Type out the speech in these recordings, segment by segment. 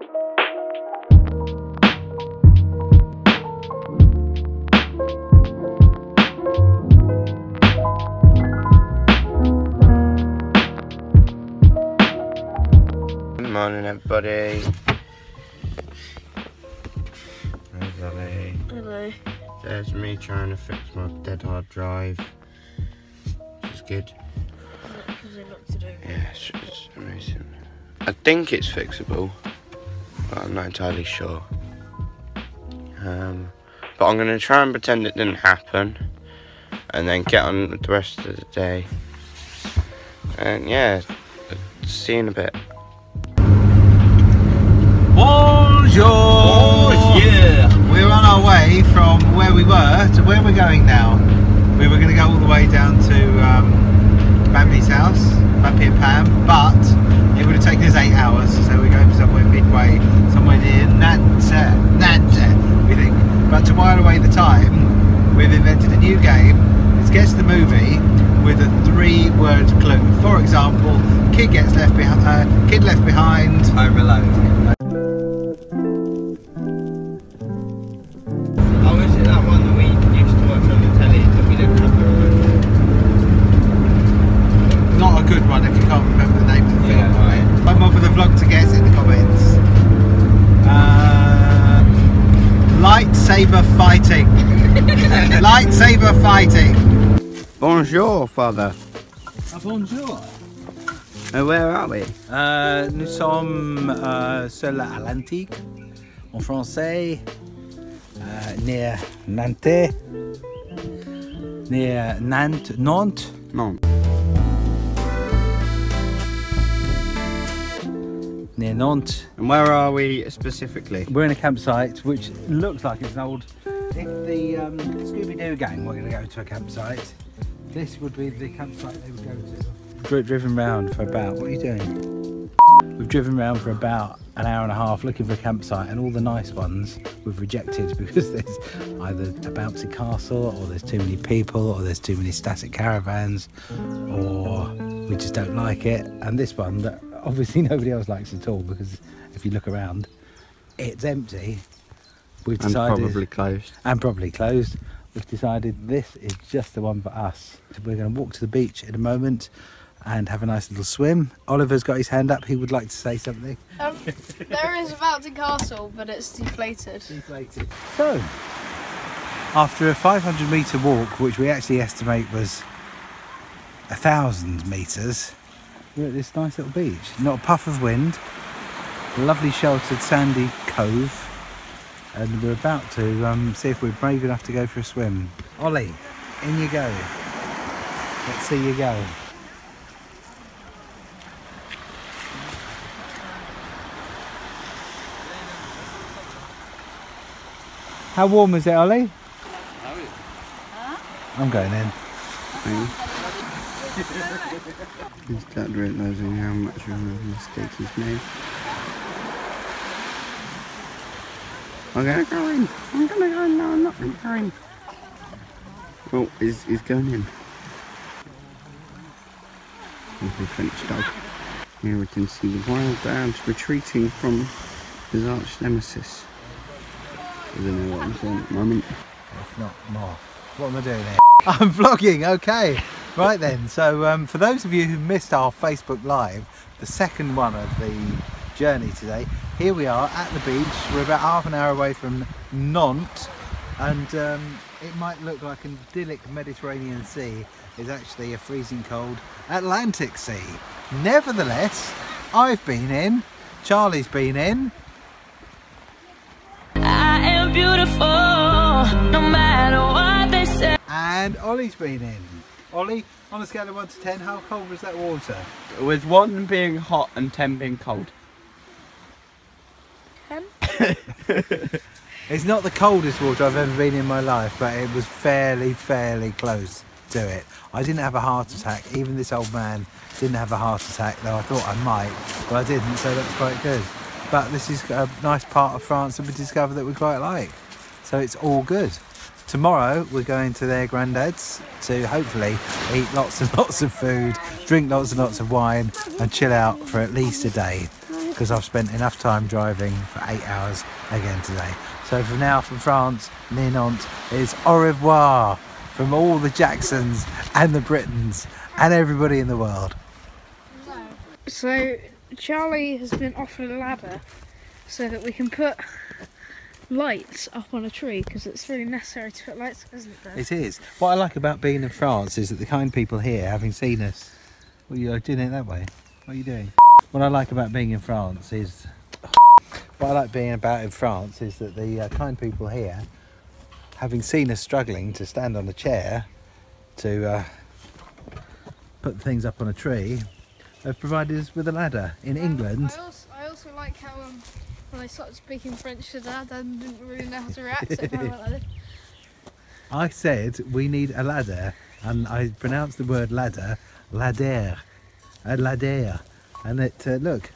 Good morning, everybody. There's Ellie. Hello. There's me trying to fix my dead hard drive. Which is good. Because it looks to do. Yeah, it's, it's amazing. I think it's fixable, but I'm not entirely sure. Um, but I'm going to try and pretend it didn't happen, and then get on with the rest of the day. And yeah, see you in a bit. Bonjour! Oh, yeah. We're on our way from where we were to where we're going now. We were going to go all the way down to um, Bambi's house, Bambi and Pam, but it would have taken us eight hours, so we're going for somewhere midway, somewhere near Nantes, Nantes, we think. But to while away the time, we've invented a new game. It's guess the movie with a three-word clue. For example, kid gets left behind. Uh, kid left behind. Home Alone. Lightsaber fighting. lightsaber fighting. Bonjour, father. Ah, bonjour. Uh, where are we? Euh, nous sommes euh, sur l'Atlantique, en français, euh, near Nantes, near Nantes, Nantes, No. Near Nantes. And where are we specifically? We're in a campsite which looks like it's an old. If the um, Scooby Doo gang were going to go to a campsite, this would be the campsite they would go to. Dri- driven round for about. What are you doing? We've driven round for about an hour and a half looking for a campsite, and all the nice ones we've rejected because there's either a bouncy castle, or there's too many people, or there's too many static caravans, or we just don't like it. And this one that obviously nobody else likes at all because if you look around, it's empty. We've decided, And probably closed. and probably closed. We've decided this is just the one for us. We're going to walk to the beach in a moment and have a nice little swim. Oliver's got his hand up. He would like to say something. Um, there is a Voughton Castle, but it's deflated. Deflated. So, after a 500 metre walk, which we actually estimate was a thousand metres, we're at this nice little beach. Not a puff of wind, lovely sheltered sandy cove, and we're about to um, see if we're brave enough to go for a swim. Ollie, in you go. Let's see you go. How warm is it, Ollie? I'm going in. He's start realising how much of a mistake he's made. I'm gonna go in. I'm gonna go in. No, I'm not gonna go in. Oh, he's, he's going in. Lovely French dog. Here we can see the wild dogs retreating from his arch nemesis. I don't know what I'm saying at the moment. if not more. What am I doing here? I'm vlogging, okay. Right then, so um, for those of you who missed our Facebook Live, the second one of the journey today, here we are at the beach. We're about half an hour away from Nantes, and um, it might look like an idyllic Mediterranean Sea is actually a freezing cold Atlantic Sea. Nevertheless, I've been in, Charlie's been in, I am beautiful, no matter what they say. and Ollie's been in. Ollie, on a scale of 1 to 10, how cold was that water? With one being hot and ten being cold. 10? It's not the coldest water I've ever been in my life, but it was fairly, fairly close to it. I didn't have a heart attack. Even this old man didn't have a heart attack, though I thought I might, but I didn't, so that's quite good. But this is a nice part of France that we discovered that we quite like. So it's all good. Tomorrow we're going to their granddad's to hopefully eat lots and lots of food, drink lots and lots of wine, and chill out for at least a day. because I've spent enough time driving for eight hours again today. So for now, from France, near Nantes, it's au revoir from all the Jacksons and the Britons and everybody in the world. So Charlie has been offered a ladder so that we can put lights up on a tree because it's really necessary to put lights, isn't it? It is. What I like about being in France is that the kind people here, having seen us, well, you're doing it that way. What are you doing? What I like about being in France is, what I like being about in France is that the uh, kind people here, having seen us struggling to stand on a chair, to uh, put things up on a tree, have provided us with a ladder. In England, I also, I also like how um, when I started speaking French to Dad, I didn't really know how to react. So I went like this. I said we need a ladder, and I pronounced the word ladder, ladder, a ladder, and it uh, look,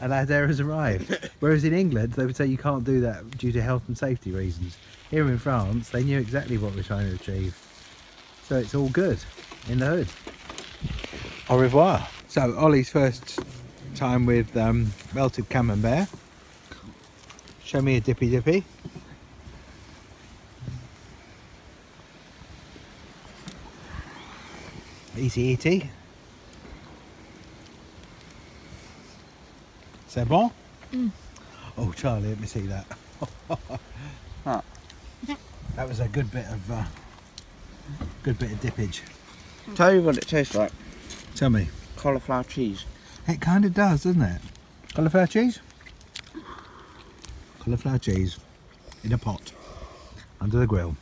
a ladder has arrived. Whereas in England, they would say you can't do that due to health and safety reasons. Here in France, they knew exactly what we're trying to achieve, so it's all good in the hood. Au revoir. So Ollie's first time with um, melted camembert. Show me a dippy dippy. Easy eaty. C'est bon? Oh, Charlie, let me see that. What? That was a good bit of uh, good bit of dippage. Tell you what it tastes like. Tell me. Cauliflower cheese. It kind of does, doesn't it? Cauliflower cheese? Cauliflower cheese in a pot under the grill.